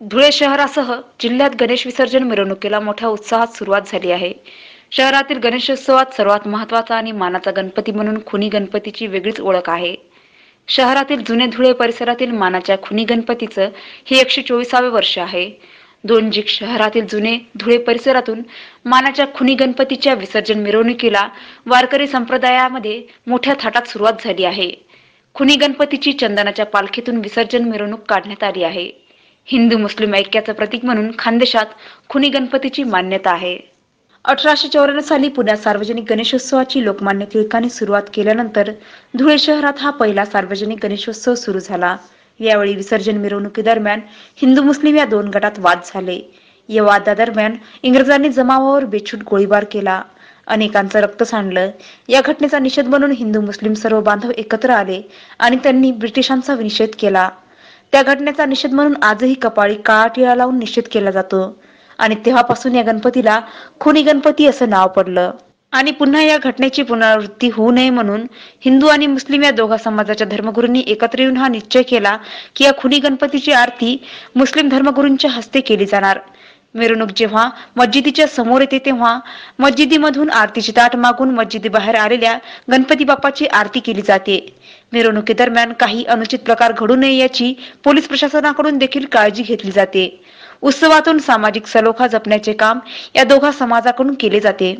धुळे शहरासह जिल्ह्यात गणेश विसर्जन मिरवणुकीला मोठ्या उत्साहात सुरुवात झाली आहे. शहरातील गणेशोत्सवात सर्वात महत्त्वाचा आणि मानाचा गणपती म्हणून खुनी गणपतीची वेगळीच ओळख आहे. शहरातील जुने धुळे परिसरातील मानाच्या खुनी गणपतीचं हे एकशे चोवीसावे वर्ष आहे. दोनजिक शहरातील जुने धुळे परिसरातून मानाच्या खुनी गणपतीच्या विसर्जन मिरवणुकीला वारकरी संप्रदायामध्ये मोठ्या थाटात सुरुवात झाली आहे. खुनी गणपतीची चंदनाच्या पालखीतून विसर्जन मिरवणूक काढण्यात आली आहे. हिंदू मुस्लिम ऐक्याचं प्रतीक म्हणून खानदेशात खुनी गणपतीची मान्यता आहे. अठराशे चौऱ्याण्णव साली पुण्यात सार्वजनिक गणेशोत्सवाची लोकमान्य टिळकांनी सुरुवात केल्यानंतर धुळे शहरात हा पहिला सार्वजनिक गणेशोत्सव सुरू झाला. यावेळी विसर्जन मिरवणुकीदरम्यान हिंदू मुस्लिम या दोन गटात वाद झाले. या वादादरम्यान इंग्रजांनी जमावावर बेछूट गोळीबार केला. अनेकांचं रक्त सांडलं. या घटनेचा निषेध म्हणून हिंदू मुस्लिम सर्व बांधव एकत्र आले आणि त्यांनी ब्रिटिशांचा निषेध केला. त्या घटनेचा निषेध म्हणून आजही कपाळी काळा टिळा लावून निषेध केला जातो. आणि तेव्हापासून या गणपतीला खुनी गणपती असं नाव पडलं. आणि पुन्हा या घटनेची पुनरावृत्ती होऊ नये म्हणून हिंदू आणि मुस्लिम या दोघा समाजाच्या धर्मगुरूंनी एकत्र येऊन हा निश्चय केला की या खुनी गणपतीची आरती मुस्लिम धर्मगुरूंच्या हस्ते केली जाणार. मिरवणूक जेव्हा मस्जिदीच्या समोर येते तेव्हा मस्जिदीमधून आरतीची ताट मागून मस्जिदी बाहेर आलेल्या गणपती बाप्पाची आरती केली जाते. मिरवणुकीदरम्यान काही अनुचित प्रकार घडू नये याची पोलीस प्रशासनाकडून देखील काळजी घेतली जाते. उत्सवातून सामाजिक सलोखा जपण्याचे काम या दोघा समाजाकडून केले जाते.